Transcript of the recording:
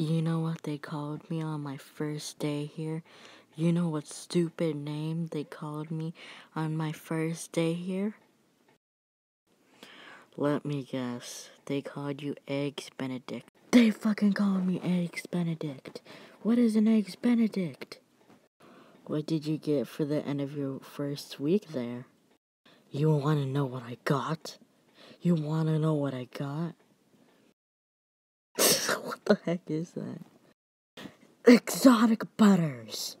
You know what they called me on my first day here? You know what stupid name they called me on my first day here? Let me guess. They called you Eggs Benedict. They fucking called me Eggs Benedict. What is an Eggs Benedict? What did you get for the end of your first week there? You want to know what I got? You want to know what I got? What the heck is that? Exotic butters.